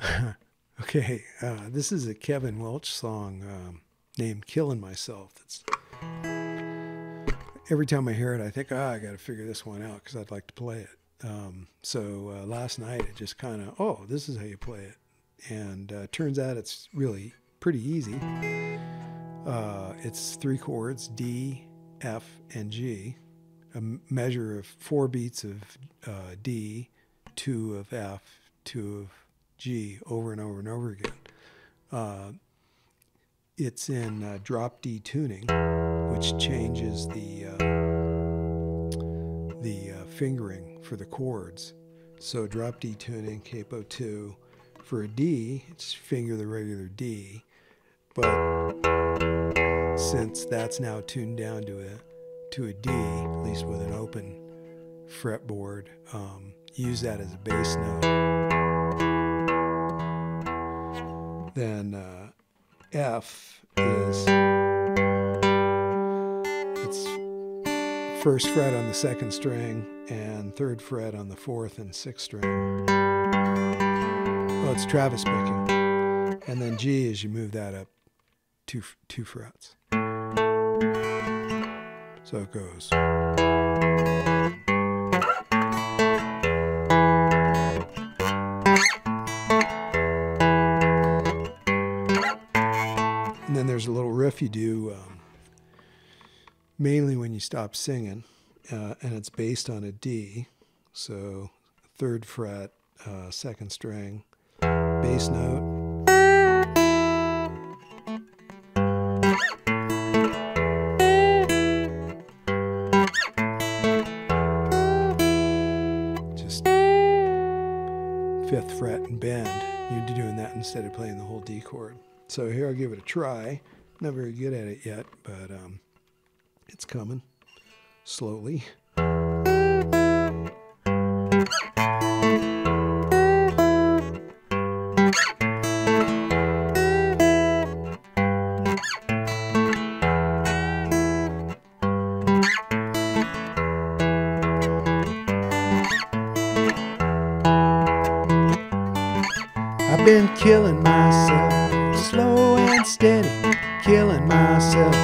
okay, uh, this is a Kevin Welch song um, named "Killing Myself." It's every time I hear it, I think, "Ah, I got to figure this one out because I'd like to play it." Um, so uh, last night, it just kind of, "Oh, this is how you play it," and uh, turns out it's really pretty easy. Uh, it's three chords: D, F, and G. A measure of four beats of uh, D, two of F, two of G over and over and over again. Uh, it's in uh, drop D tuning, which changes the uh, the uh, fingering for the chords. So drop D tuning, capo two. For a D, it's finger the regular D, but since that's now tuned down to a to a D, at least with an open fretboard, um, use that as a bass note. Then uh, F is it's first fret on the second string and third fret on the fourth and sixth string. Well, it's Travis picking. And then G is you move that up two two frets. So it goes. And then there's a little riff you do um, mainly when you stop singing, uh, and it's based on a D. So third fret, uh, second string, bass note. Just fifth fret and bend. You're doing that instead of playing the whole D chord. So here I'll give it a try. Not very good at it yet, but um, it's coming slowly. I've been killing myself, and steady, killing myself.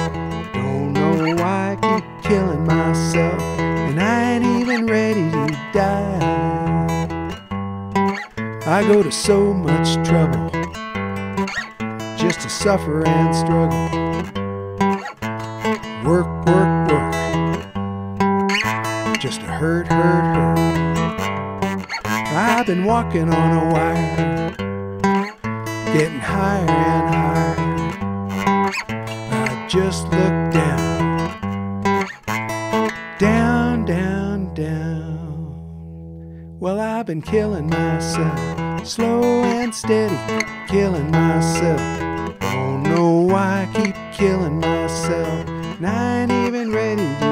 Don't know why I keep killing myself, and I ain't even ready to die. I go to so much trouble just to suffer and struggle. Work, work, work, just to hurt, hurt, hurt. I've been walking on a wire getting higher and higher. Just look down, down, down, down. Well, I've been killing myself, slow and steady, killing myself. Don't know why I keep killing myself, and I ain't even ready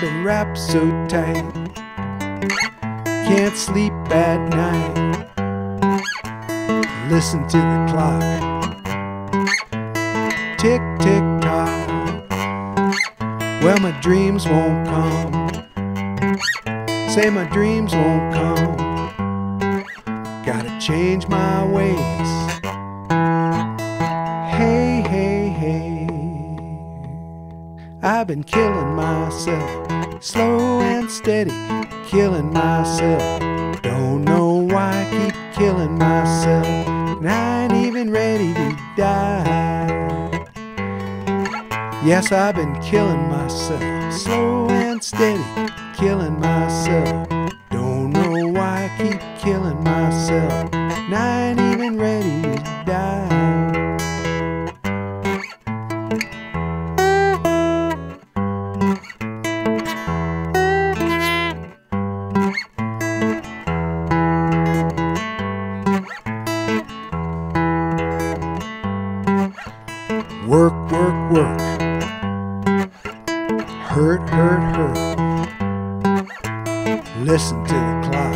Been wrapped so tight, can't sleep at night. Listen to the clock, tick tick tock. Well, my dreams won't come. Say my dreams won't come. Gotta change my ways. Hey, hey, hey. I've been killing myself, slow and steady, killing myself. Don't know why I keep killing myself, and I ain't even ready to die. Yes, I've been killing myself, slow and steady, killing myself. Don't know why I keep killing myself, and I ain't Hurt. Listen to the clock.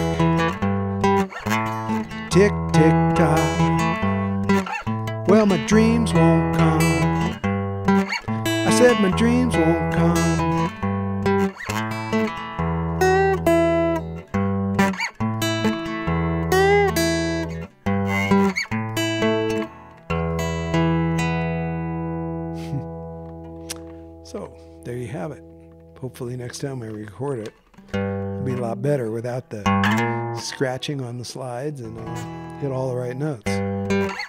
Tick, tick, tock. Well, my dreams won't come. I said my dreams won't come. Hopefully, next time I record it, it'll be a lot better without the scratching on the slides and uh, hit all the right notes.